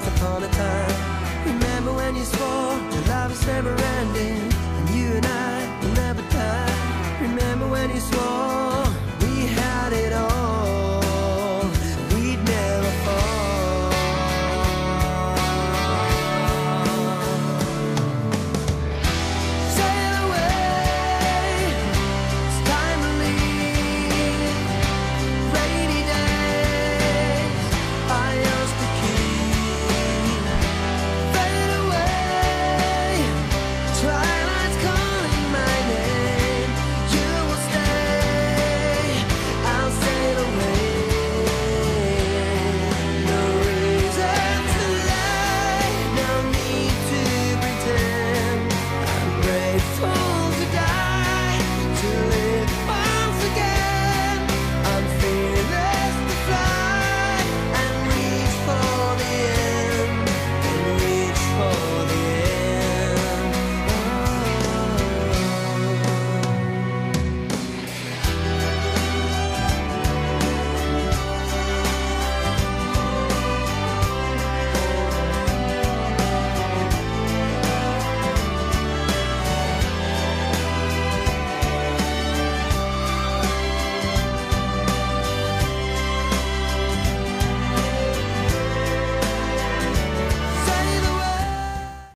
the